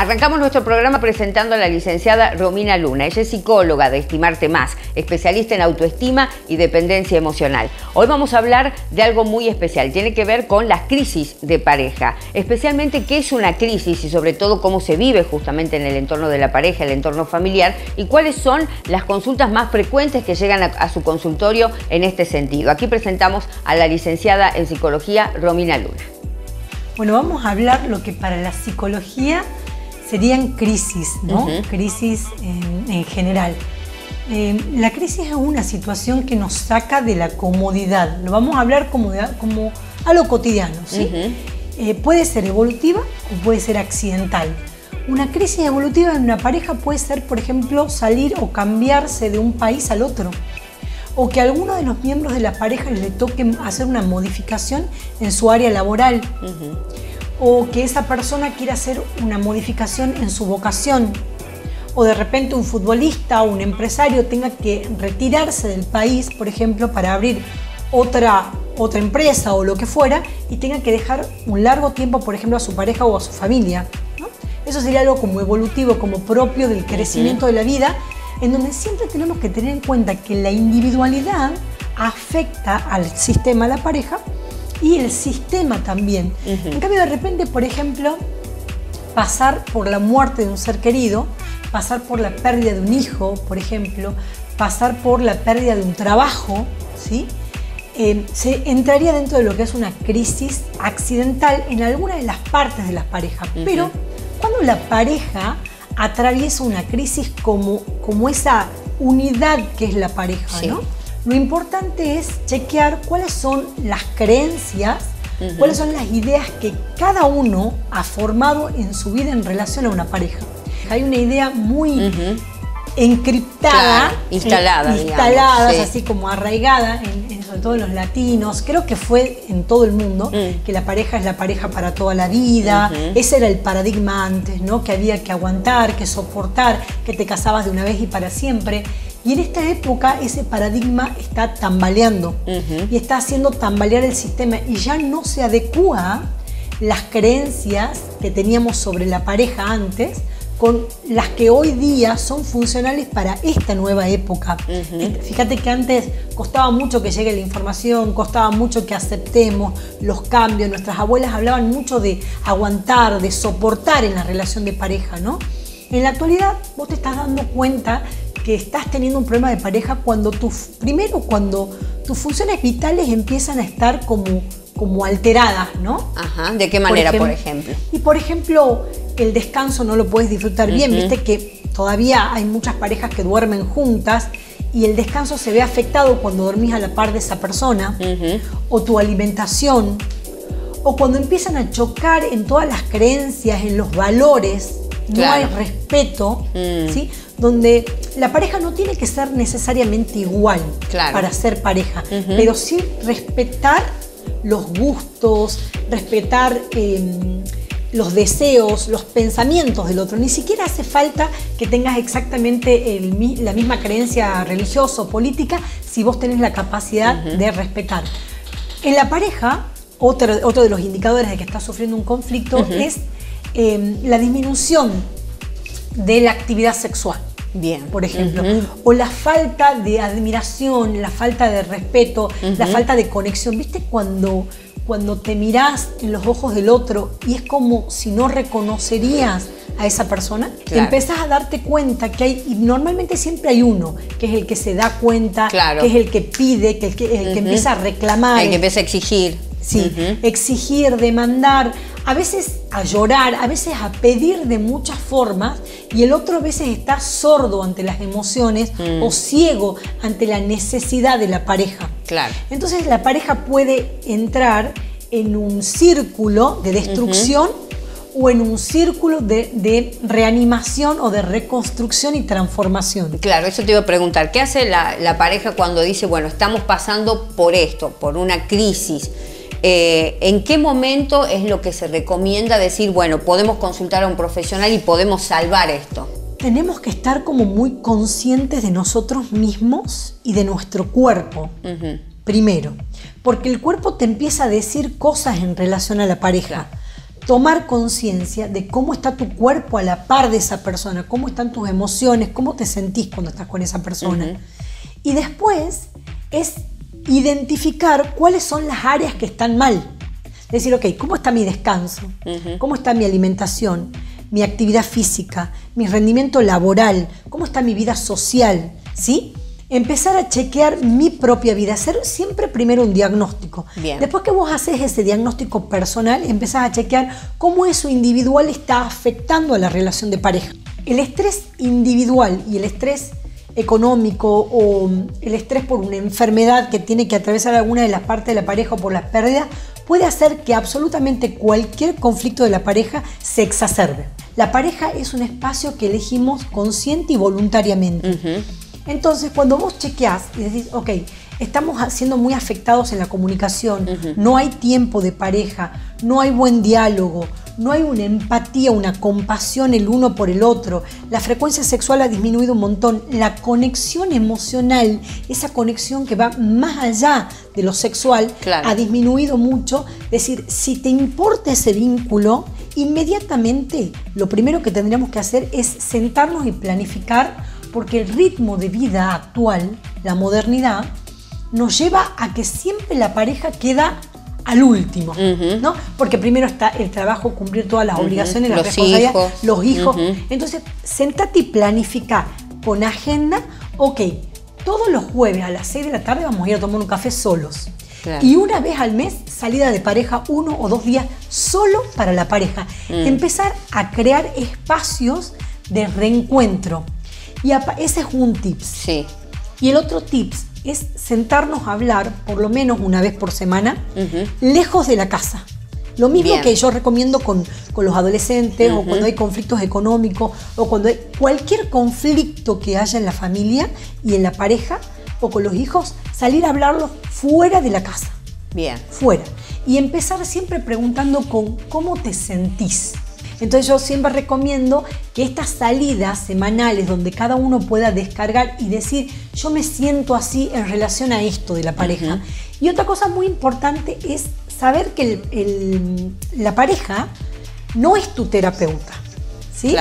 Arrancamos nuestro programa presentando a la licenciada Romina Luna. Ella es psicóloga de Estimarte Más, especialista en autoestima y dependencia emocional. Hoy vamos a hablar de algo muy especial. Tiene que ver con las crisis de pareja, especialmente qué es una crisis y sobre todo cómo se vive justamente en el entorno de la pareja, el entorno familiar y cuáles son las consultas más frecuentes que llegan a, a su consultorio en este sentido. Aquí presentamos a la licenciada en psicología Romina Luna. Bueno, vamos a hablar lo que para la psicología serían crisis, ¿no? Crisis en, general. Eh, la crisis es una situación que nos saca de la comodidad. Lo vamos a hablar como, como algo cotidiano, ¿sí? Eh, puede ser evolutiva o puede ser accidental. Una crisis evolutiva en una pareja puede ser, por ejemplo, salir o cambiarse de un país al otro. O que a alguno de los miembros de la pareja le toque hacer una modificación en su área laboral o que esa persona quiera hacer una modificación en su vocación, o de repente un futbolista o un empresario tenga que retirarse del país, por ejemplo, para abrir otra, otra empresa o lo que fuera, y tenga que dejar un largo tiempo, por ejemplo, a su pareja o a su familia. Eso sería algo como evolutivo, como propio del crecimiento de la vida, en donde siempre tenemos que tener en cuenta que la individualidad afecta al sistema, a la pareja, y el sistema también. En cambio, de repente, por ejemplo, pasar por la muerte de un ser querido, pasar por la pérdida de un hijo, por ejemplo, pasar por la pérdida de un trabajo, ¿sí? Eh, se entraría dentro de lo que es una crisis accidental en alguna de las partes de las parejas. Pero cuando la pareja atraviesa una crisis como, como esa unidad que es la pareja, ¿no? Lo importante es chequear cuáles son las creencias, cuáles son las ideas que cada uno ha formado en su vida en relación a una pareja. Hay una idea muy encriptada, instalada, eh, instaladas, así como arraigada, en, sobre todo en los latinos, creo que fue en todo el mundo, mm. que la pareja es la pareja para toda la vida, ese era el paradigma antes, ¿no? que había que aguantar, que soportar, que te casabas de una vez y para siempre. Y en esta época ese paradigma está tambaleando y está haciendo tambalear el sistema y ya no se adecua las creencias que teníamos sobre la pareja antes con las que hoy día son funcionales para esta nueva época. Fíjate que antes costaba mucho que llegue la información, costaba mucho que aceptemos los cambios. Nuestras abuelas hablaban mucho de aguantar, de soportar en la relación de pareja, ¿no? En la actualidad vos te estás dando cuenta que estás teniendo un problema de pareja cuando tu, primero cuando tus funciones vitales empiezan a estar como, como alteradas, ¿no? Ajá, ¿de qué manera, por ejemplo? Y por ejemplo, el descanso no lo puedes disfrutar bien, viste que todavía hay muchas parejas que duermen juntas y el descanso se ve afectado cuando dormís a la par de esa persona, o tu alimentación, o cuando empiezan a chocar en todas las creencias, en los valores, no hay respeto, mm. ¿sí? donde la pareja no tiene que ser necesariamente igual para ser pareja, pero sí respetar los gustos, respetar em, los deseos, los pensamientos del otro. Ni siquiera hace falta que tengas exactamente la misma creencia religiosa o política si vos tenés la capacidad de respetar. En la pareja, otro, otro, de los indicadores de que estás sufriendo un conflicto es em, la disminución de la actividad sexual. Bien. Por ejemplo. O la falta de admiración, la falta de respeto, la falta de conexión. ¿Viste cuando, cuando te mirás en los ojos del otro y es como si no reconocerías a esa persona? Empezás a darte cuenta que hay, y normalmente siempre hay uno, que es el que se da cuenta, que es el que pide, que es el que, empieza a reclamar. El que empieza a exigir. Sí, exigir, demandar, a veces a llorar, a veces a pedir de muchas formas y el otro a veces está sordo ante las emociones mm. o ciego ante la necesidad de la pareja. Claro. Entonces la pareja puede entrar en un círculo de destrucción o en un círculo de, reanimación o de reconstrucción y transformación. Claro, eso te iba a preguntar. ¿Qué hace la, la pareja cuando dice, bueno, estamos pasando por esto, por una crisis? Eh, ¿En qué momento es lo que se recomienda decir, bueno, podemos consultar a un profesional y podemos salvar esto? Tenemos que estar como muy conscientes de nosotros mismos y de nuestro cuerpo, primero, porque el cuerpo te empieza a decir cosas en relación a la pareja. tomar conciencia de cómo está tu cuerpo a la par de esa persona, cómo están tus emociones, cómo te sentís cuando estás con esa persona. Y después es identificar cuáles son las áreas que están mal. Decir, ok, ¿cómo está mi descanso? ¿Cómo está mi alimentación? ¿Mi actividad física? ¿Mi rendimiento laboral? ¿Cómo está mi vida social? ¿Sí? empezar a chequear mi propia vida, hacer siempre primero un diagnóstico. Después que vos haces ese diagnóstico personal, empezás a chequear cómo eso individual está afectando a la relación de pareja. El estrés individual y el estrés económico o el estrés por una enfermedad que tiene que atravesar alguna de las partes de la pareja o por las pérdidas puede hacer que absolutamente cualquier conflicto de la pareja se exacerbe. La pareja es un espacio que elegimos consciente y voluntariamente. Entonces, cuando vos chequeás y decís, ok, estamos siendo muy afectados en la comunicación, no hay tiempo de pareja, no hay buen diálogo, no hay una empatía, una compasión el uno por el otro, la frecuencia sexual ha disminuido un montón, la conexión emocional, esa conexión que va más allá de lo sexual, ha disminuido mucho. Es decir, si te importa ese vínculo, inmediatamente lo primero que tendríamos que hacer es sentarnos y planificar porque el ritmo de vida actual, la modernidad, nos lleva a que siempre la pareja queda al último, ¿no? Porque primero está el trabajo, cumplir todas las obligaciones, las responsabilidades, los hijos. Entonces, sentate y planifica con agenda, ok, todos los jueves a las 6 de la tarde vamos a ir a tomar un café solos. Y una vez al mes, salida de pareja, uno o dos días solo para la pareja. Mm. Empezar a crear espacios de reencuentro. Y ese es un tips. Sí. Y el otro tips es sentarnos a hablar por lo menos una vez por semana, lejos de la casa. Lo mismo que yo recomiendo con, los adolescentes o cuando hay conflictos económicos o cuando hay cualquier conflicto que haya en la familia y en la pareja o con los hijos, salir a hablarlo fuera de la casa. Bien. Fuera. Y empezar siempre preguntando con cómo te sentís. Entonces yo siempre recomiendo que estas salidas semanales donde cada uno pueda descargar y decir, yo me siento así en relación a esto de la pareja. Y otra cosa muy importante es saber que la pareja no es tu terapeuta. ¿sí?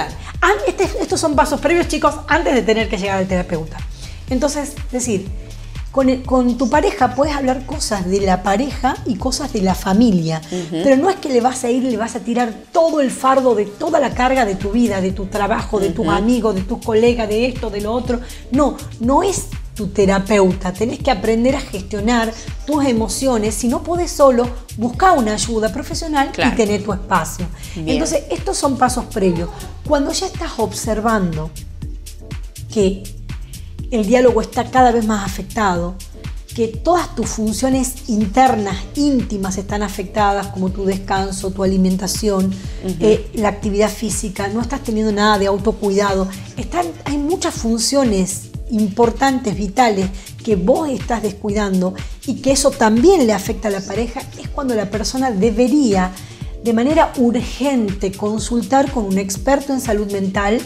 Este, estos son pasos previos, chicos, antes de tener que llegar al terapeuta. Entonces, decir, con, tu pareja puedes hablar cosas de la pareja y cosas de la familia, pero no es que le vas a ir, le vas a tirar todo el fardo de toda la carga de tu vida, de tu trabajo, de tus amigos, de tus colegas, de esto, de lo otro. No, no es tu terapeuta. Tenés que aprender a gestionar tus emociones. Si no puedes solo, busca una ayuda profesional y tener tu espacio. Entonces, estos son pasos previos. Cuando ya estás observando que el diálogo está cada vez más afectado, que todas tus funciones internas, íntimas, están afectadas, como tu descanso, tu alimentación, eh, la actividad física, no estás teniendo nada de autocuidado. Están, hay muchas funciones importantes, vitales, que vos estás descuidando y que eso también le afecta a la pareja, es cuando la persona debería de manera urgente consultar con un experto en salud mental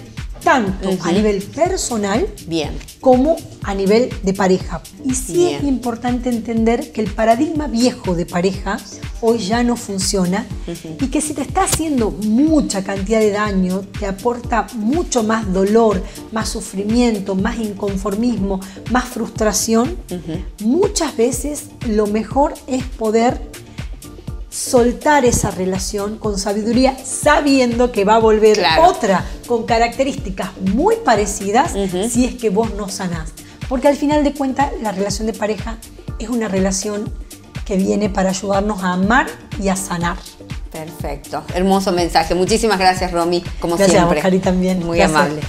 tanto a nivel personal Bien. como a nivel de pareja. Y sí es importante entender que el paradigma viejo de pareja hoy ya no funciona y que si te está haciendo mucha cantidad de daño, te aporta mucho más dolor, más sufrimiento, más inconformismo, más frustración, muchas veces lo mejor es poder soltar esa relación con sabiduría, sabiendo que va a volver otra con características muy parecidas si es que vos no sanás. Porque al final de cuentas, la relación de pareja es una relación que viene para ayudarnos a amar y a sanar. Perfecto, hermoso mensaje. Muchísimas gracias, Romy, como gracias siempre. Gracias, también. Muy amable.